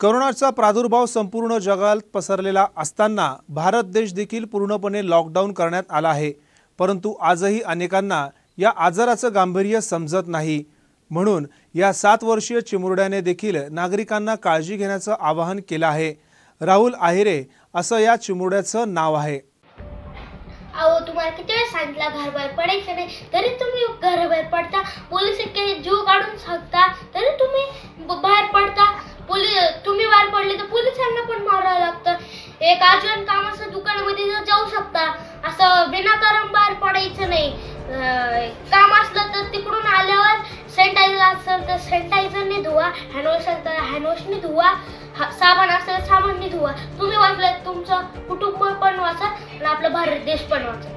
करोनाचा प्रादुर्भाव संपूर्ण जगात पसरलेला असताना भारत देश देखील पूर्णपणे लॉकडाऊन करण्यात आला आहे. परंतु आजही अनेकांना या आजाराचं गांभीर्य समजत नाही. म्हणून या सात वर्षीय चिमुरड्याने देखील नागरिकांना काळजी घेण्याचं आवाहन केलं आहे. राहुल आहिरे असं या चिमुरड्याचं नाव आहे. अहो तुम्हाला किती वेळ सांगितलं घराबाहेर पडायचं नाही. तरी तुम्ही घराबाहेर पडता पोलीस जीव काढून सांगता तरी तुम्ही ब- बाहेर पडता पोलीस तुम्ही बाहेर पडले तर पोलिसांना पण मारावं लागतं एक अर्जंट काम असं दुकानामध्ये जर जाऊ शकता असं विनाकारण बाहेर पडायचं नाही. काम असलं तर तिकडून आल्यावर सॅनिटायझर असेल तर सॅनिटायझरने धुवा हँडवॉश असेल तर हँडवॉशने धुवा हा- साबण असेल साबणने धुवा. तुम्ही वाचलं तुमचं कुटुंब पण वाचा आणि आपला भारत देश पण वाचा.